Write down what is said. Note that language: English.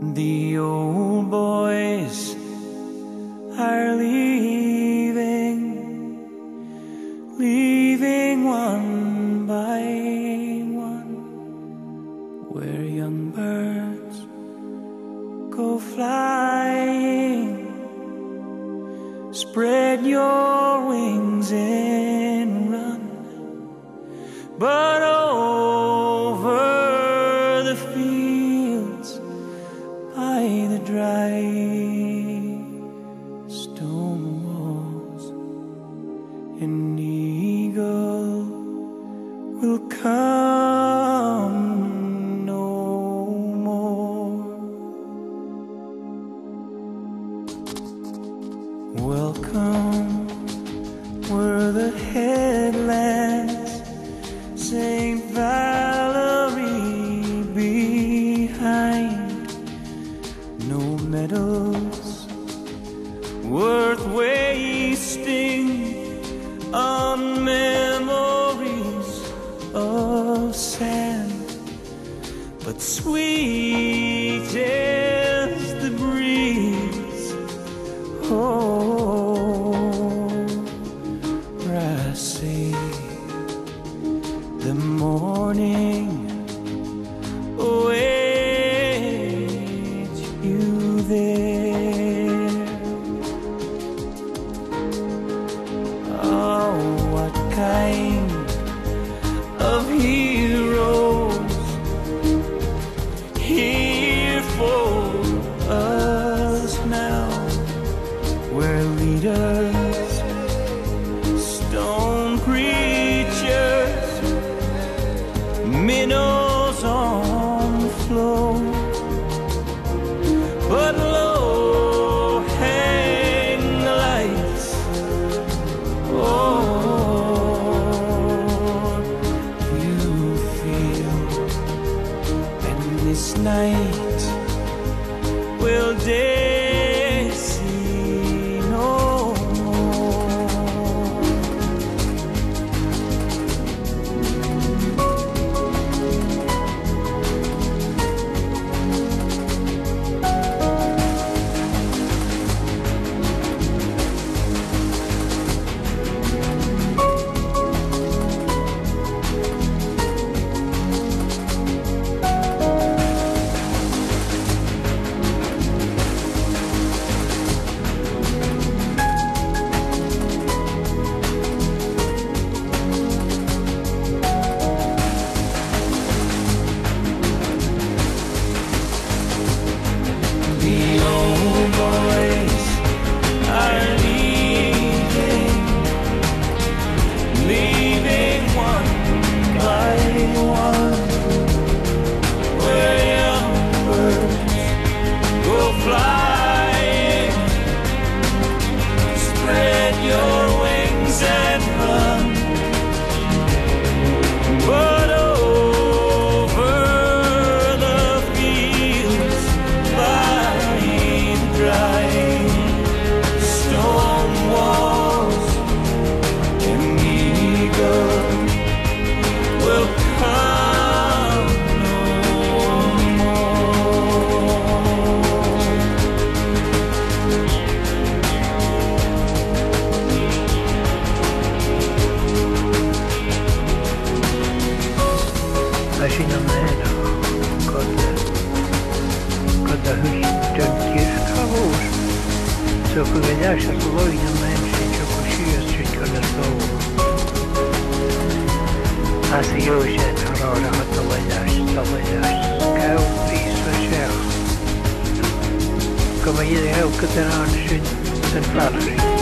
The old boys are leaving, leaving one by one, where young birds go flying. Spread your wings and run, but over worth wasting on memories of sand, but sweet as the breeze. Oh, brassy, the morning creatures, minnows on the floor. But low hang the lights. Oh, you feel, and this night tiesiog vėliausias loginiame naar de Asijužė terorą atvažiavęs, atvažiavęs, kau įsvažiavęs. Kom hier elke teraan zijn vader.